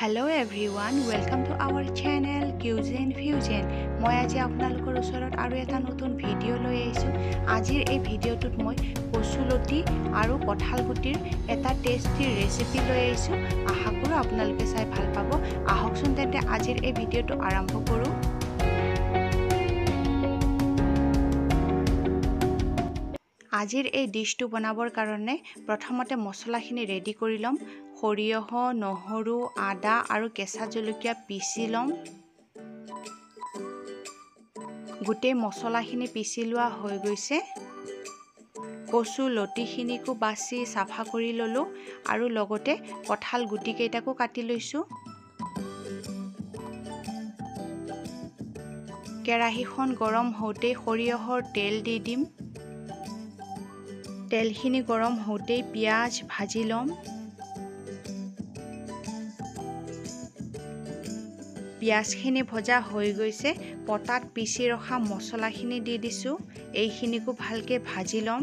Hello' everyone welcome to our channel cuisine fusion মই আজি আপোনালোকৰ ওচৰত আৰু এটা নতুন ভিডিঅ' লৈ আহিছোঁ। আজিৰ এই ভিডিঅ'টোত মই কচুলতি আৰু কঁঠাল গুটিৰ এটা টেষ্টি ৰেচিপি লৈ আহিছোঁ। আশা কৰোঁ আপোনালোকে চাই ভাল পাব। আহকচোন তেন্তে আজিৰ এই ভিডিঅ'টো আৰম্ভ কৰোঁ। আজিৰ এই ডিছটো বনাবৰ কাৰণে প্ৰথমতে মছলাখিনি ৰেডি কৰি ল'ম। সৰিয়হ নহৰু আদা আৰু কেঁচা জলকীয়া পিচি ল'ম। গোটেই মছলাখিনি পিচি লোৱা হৈ গৈছে। কচু লতিখিনিকো বাছি চাফা কৰি ল'লোঁ আৰু লগতে কঁঠাল গুটিকেইটাকো কাটি লৈছোঁ। কেৰাহীখন গৰম হওঁতেই সৰিয়হৰ তেল দি দিম। তেলখিনি গৰম হওঁতেই পিঁয়াজ ভাজি ল'ম। পিঁয়াজখিনি ভজা হৈ গৈছে পটাত পিচি ৰখা মছলাখিনি দি দিছোঁ। এইখিনিকো ভালকৈ ভাজি ল'ম।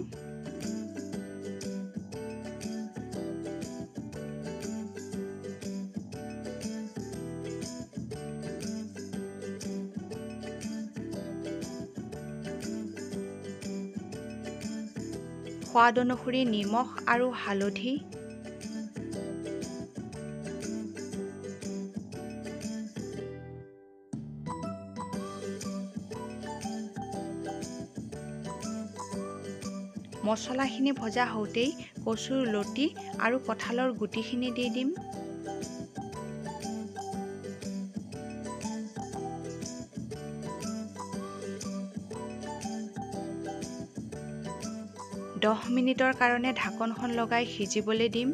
সোৱাদ অনুসৰি নিমখ আৰু হালধি। মছলাখিনি ভজা হওঁতেই কচুৰ লতি আৰু কঁঠালৰ গুটিখিনি দি দিম। দহ মিনিটৰ কাৰণে ঢাকনখন লগাই সিজিবলৈ দিম।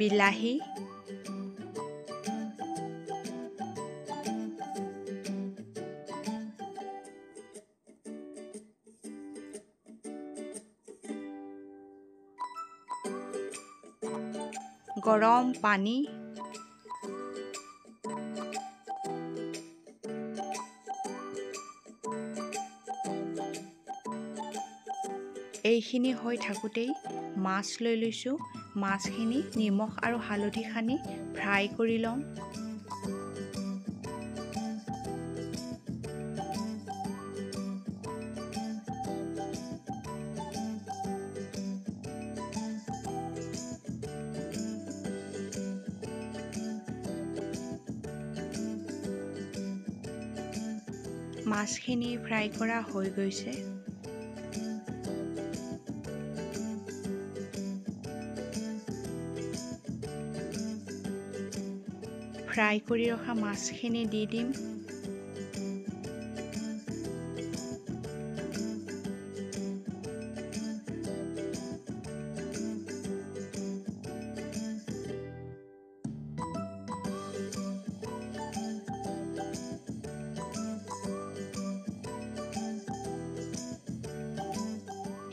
বিলাহী গৰম পানী। এইখিনি হৈ থাকোঁতেই মাছ লৈ লৈছোঁ। মাছখিনি নিমখ আৰু হালধি সানি ফ্ৰাই কৰি ল'ম। মাছখিনি ফ্ৰাই কৰা হৈ গৈছে। ফ্ৰাই কৰি ৰখা মাছখিনি দি দিম।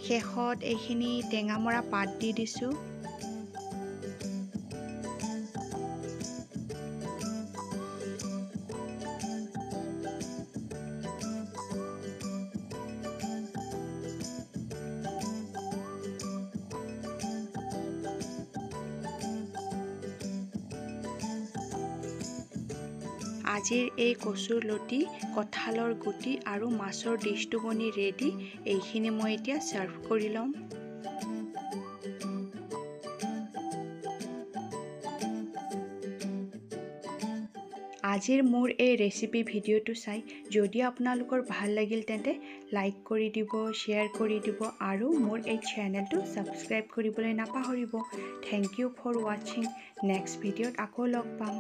শেষত এইখিনি টেঙামৰা পাত দি দিছোঁ। আজিৰ এই কচুৰ লতি কঁঠালৰ গুটি আৰু মাছৰ ডিছটো বনি ৰেডি এইখিনি মই এতিয়া ছাৰ্ভ কৰি ল'ম। আজিৰ মোৰ এই ৰেচিপি ভিডিঅ'টো চাই যদি আপোনালোকৰ ভাল লাগিল তেন্তে লাইক কৰি দিব শ্বেয়াৰ কৰি দিব আৰু মোৰ এই চেনেলটো ছাবস্ক্ৰাইব কৰিবলৈ নাপাহৰিব। থেংক ইউ ফৰ ৱাচিং নেক্সট ভিডিঅ'ত আকৌ লগ পাম।